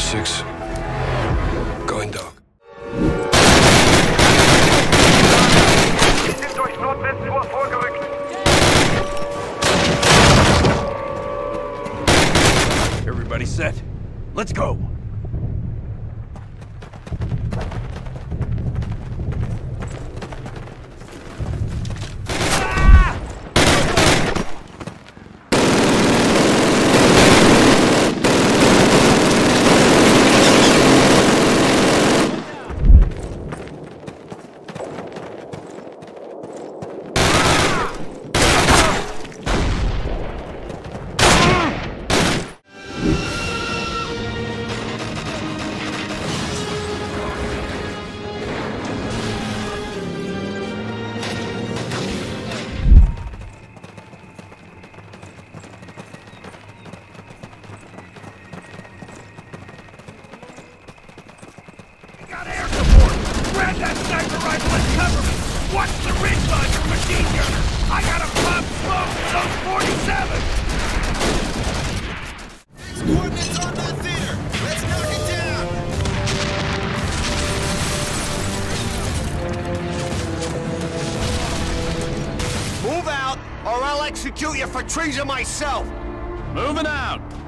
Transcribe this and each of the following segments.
6. Going vorgerückt. Everybody set? Let's go! Treason myself! Moving out!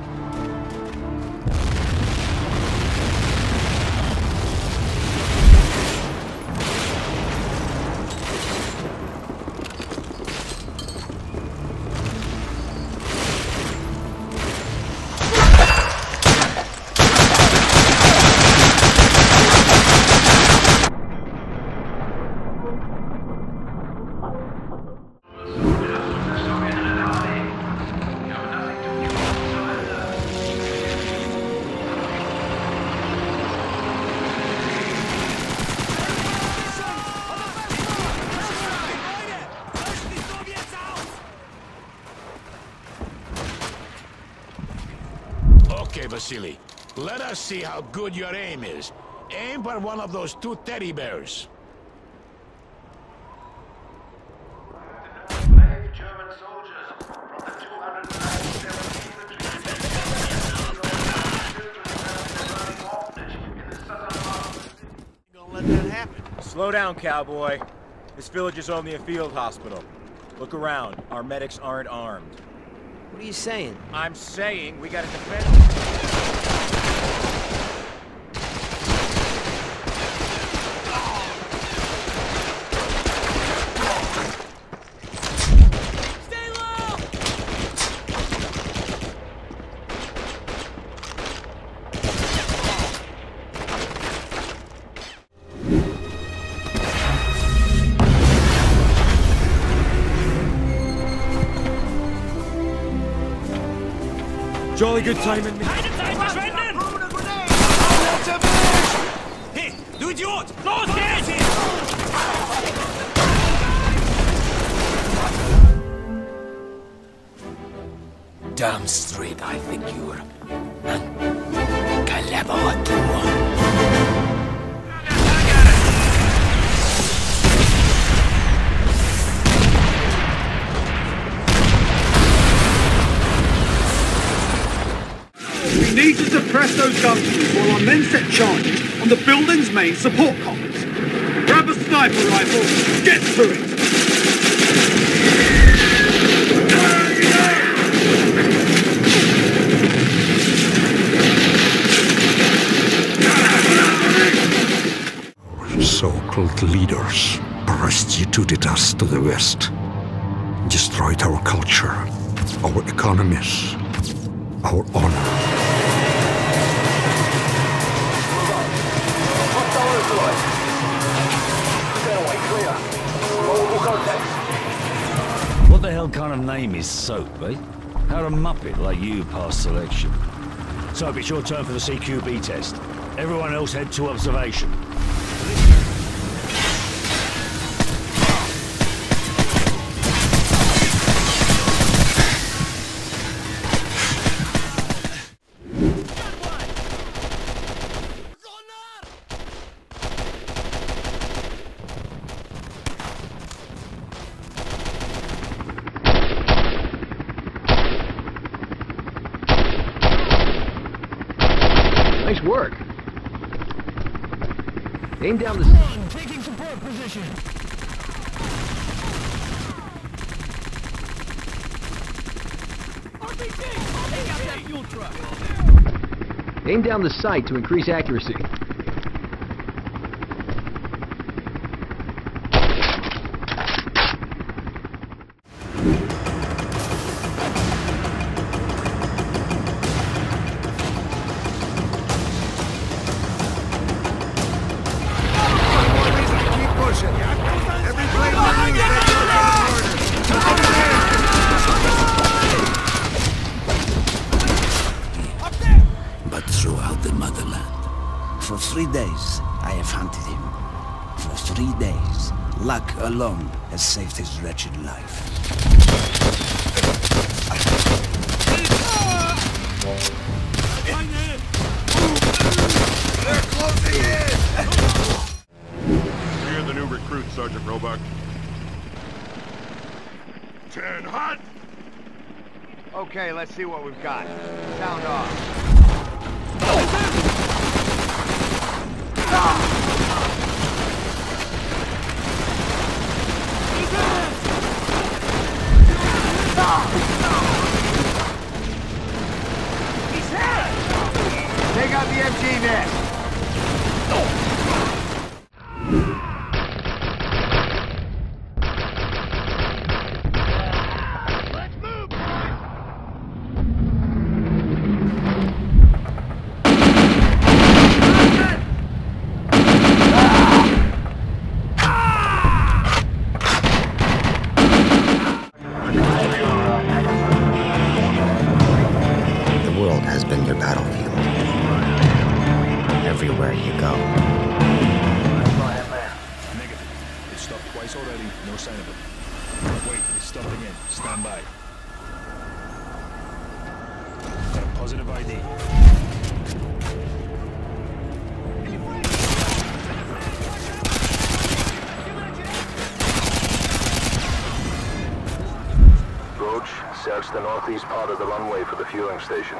See how good your aim is. Aim for one of those two teddy bears. Brave German soldiers from the 297th Gonna let that happen. Slow down, cowboy. This village is only a field hospital. Look around. Our medics aren't armed. What are you saying? I'm saying we gotta defend... Jolly good timing. Hey, du Idiot! Los geht's! Damn straight, I think you're an suppress those gunfighters while our men set charges on the building's main support columns. Grab a sniper rifle, get to it! So-called leaders prostituted us to the West, destroyed our culture, our economies, our honor. What the hell kind of name is Soap, eh? How a muppet like you pass selection? Soap, it's your turn for the CQB test. Everyone else head to observation. Aim down the... Run! Taking support position! Aim down the sight to increase accuracy. Alone has saved his wretched life. They're closing in! You're the new recruit, Sergeant Roebuck. Turn hot! Okay, let's see what we've got. Sound off. Take out the northeast part of the runway for the fueling station.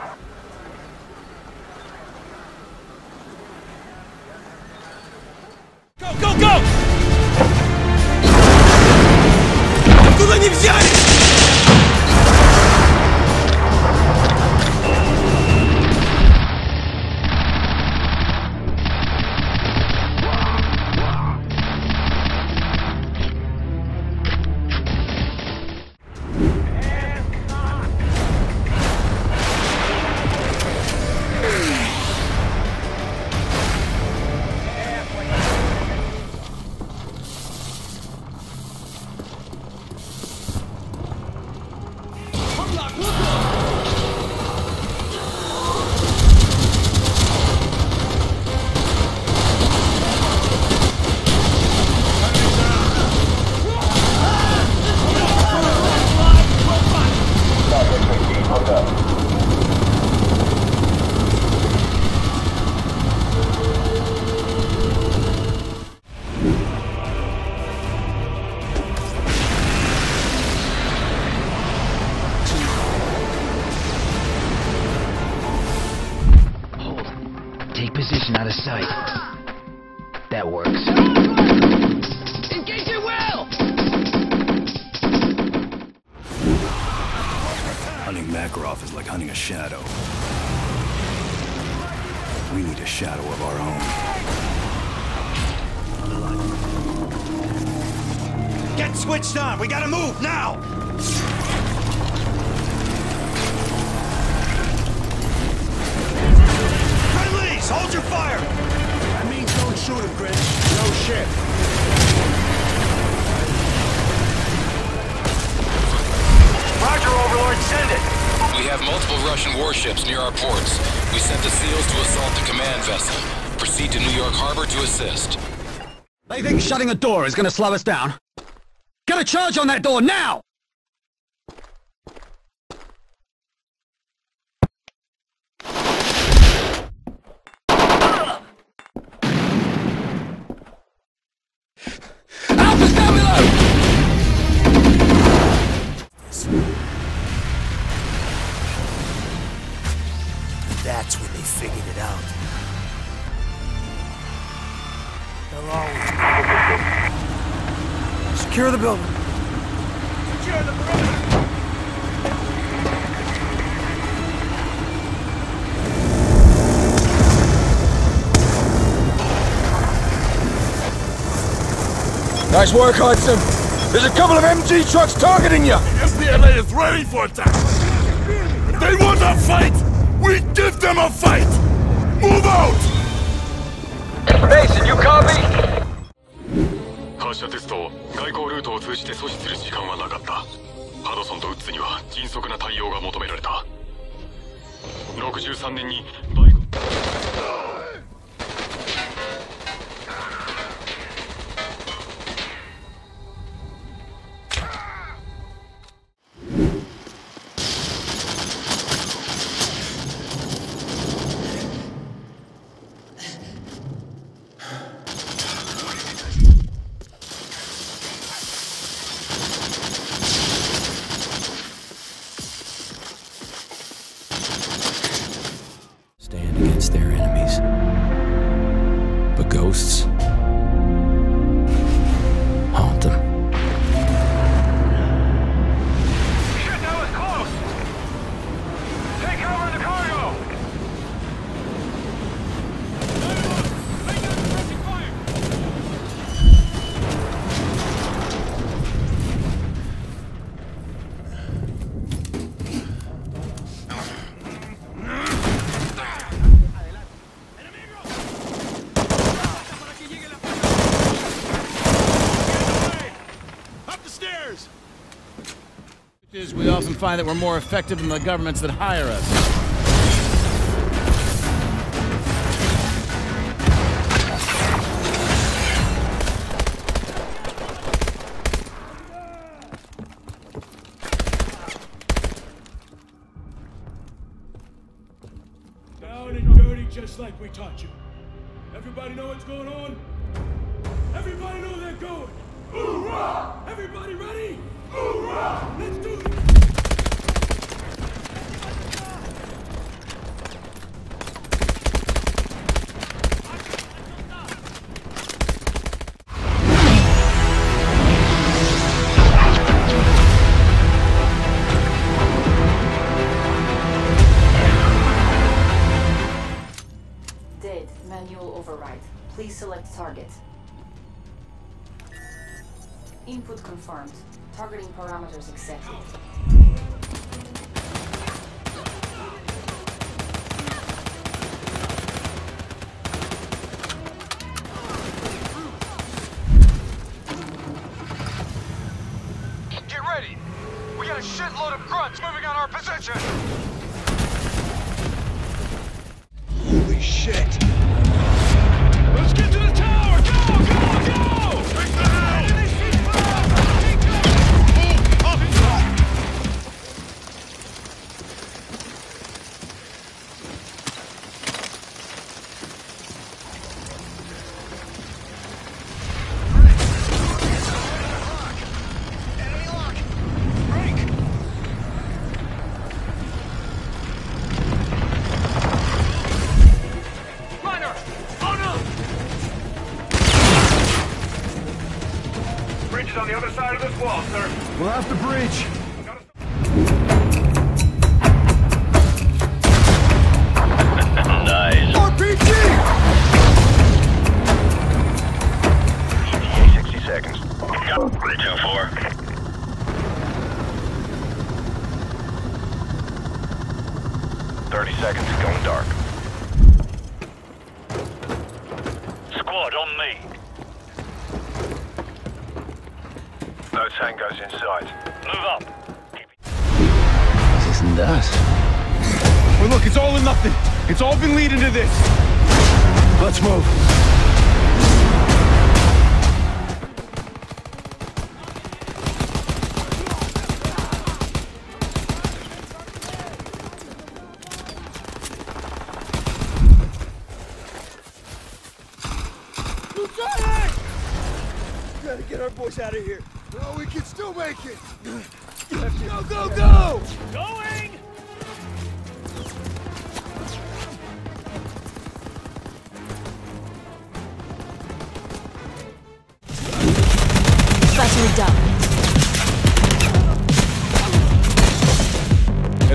Get switched on! We gotta move, now! Friendlies, hold your fire! That means don't shoot him, Grinch. No shit. Roger, Overlord, send it! We have multiple Russian warships near our ports. We sent the SEALs to assault the command vessel. Proceed to New York Harbor to assist. They think shutting a door is gonna slow us down. A charge on that door now! Nice work, Hudson. There's a couple of MG trucks targeting you. SDLA is ready for attack. They want a fight. We give them a fight. Move out. Mason, you copy? 発射テストを外交ルートを通じて阻止する時間はなかったハドソンとウッズには迅速な対応が求められた63年にバイク find that we're more effective than the governments that hire us. Down and dirty just like we taught you. Everybody know what's going on? Everybody know they're going! Hoorah! Everybody ready? Hoorah! Let's do this! Manual override. Please select target. Input confirmed. Targeting parameters accepted. Get ready! We got a shitload of grunts moving on our position!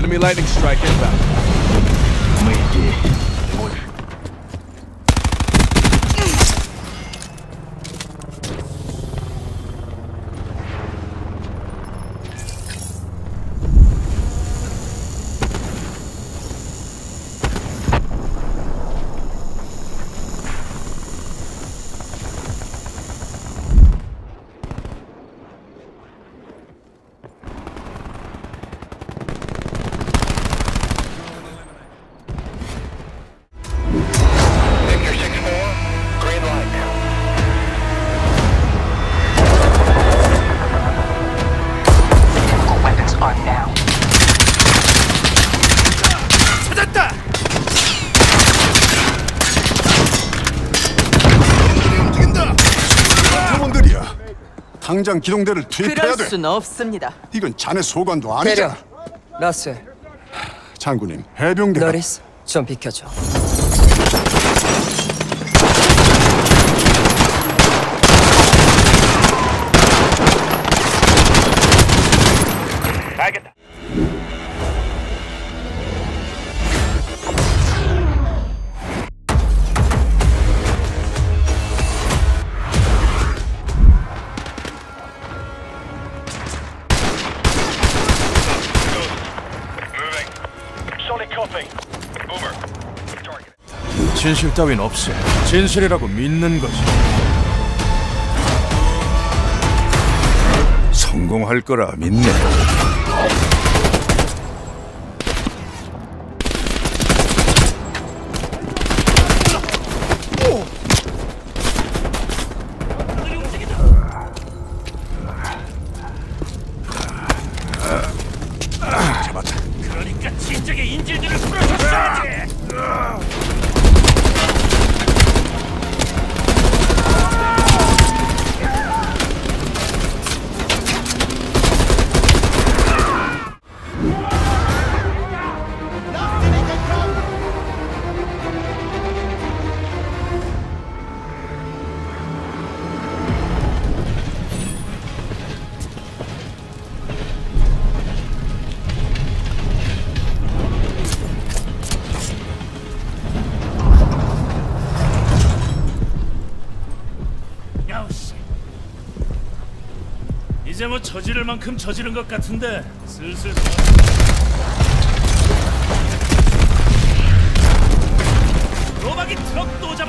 Enemy lightning strike inbound. Victor 당장 기동대를 투입해야 그럴 돼. 순 없습니다. 이건 자네 소관도 아니잖아. 라스, 장군님, 해병대가 너리스, 좀 비켜줘. 알겠다. 진실 따윈 없어. 진실이라고 믿는 거지. 성공할 거라 믿네. 이제 뭐 저지를 만큼 저지른 것 같은데 슬슬 로박이 트럭 또 잡